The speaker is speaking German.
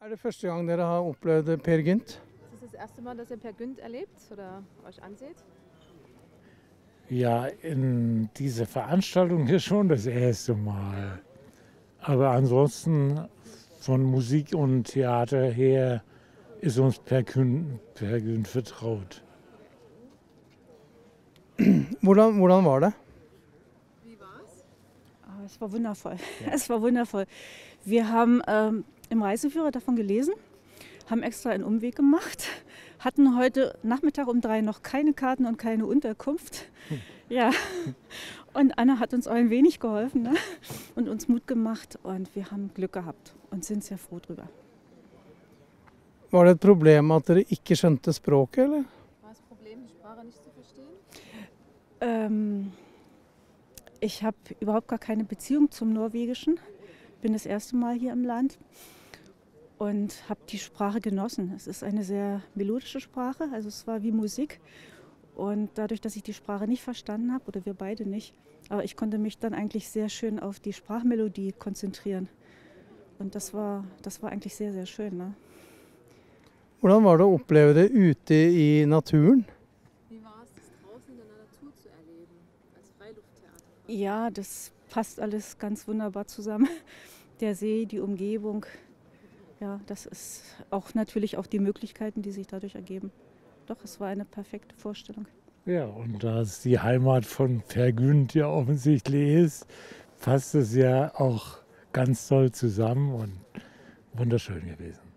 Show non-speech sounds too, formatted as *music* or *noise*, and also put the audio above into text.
Er det første gang dere har opplevd Per Gynt? Ist das das erste Mal, dass ihr Per Günd erlebt oder euch anseht? Ja, in dieser Veranstaltung hier schon das erste Mal. Aber ansonsten von Musik und Theater her ist uns Per Gün vertraut. Hvordan, hvordan var det? Ah, es war wundervoll. *laughs* Es war wundervoll. Wir haben ähm, im Reiseführer davon gelesen, haben extra einen Umweg gemacht, *laughs* hatten heute Nachmittag um drei noch keine Karten und keine Unterkunft. *laughs* Ja, und Anna hat uns auch ein wenig geholfen ne? und uns Mut gemacht und wir haben Glück gehabt und sind sehr froh drüber. Det et problem at dere ikke skjønte språket, eller? War das Problem, die Sprache nicht zu verstehen? Ähm, ich habe überhaupt gar keine Beziehung zum Norwegischen. Bin das erste Mal hier im Land und habe die Sprache genossen. Es ist eine sehr melodische Sprache, also es war wie Musik. Und dadurch, dass ich die Sprache nicht verstanden habe, oder wir beide nicht, aber ich konnte mich dann eigentlich sehr schön auf die Sprachmelodie konzentrieren. Und das war, das war eigentlich sehr, sehr schön. Ne? Hvordan var det å oppleve det ute i naturen? Wie war es, das draußen in der Natur zu erleben, als Freilufttheater? Ja, das passt alles ganz wunderbar zusammen. Der See, die Umgebung, ja, das ist auch natürlich auch die Möglichkeiten, die sich dadurch ergeben. Doch, es war eine perfekte Vorstellung. Ja, und da es die Heimat von Per Günd ja offensichtlich ist, passt es ja auch ganz toll zusammen und wunderschön gewesen.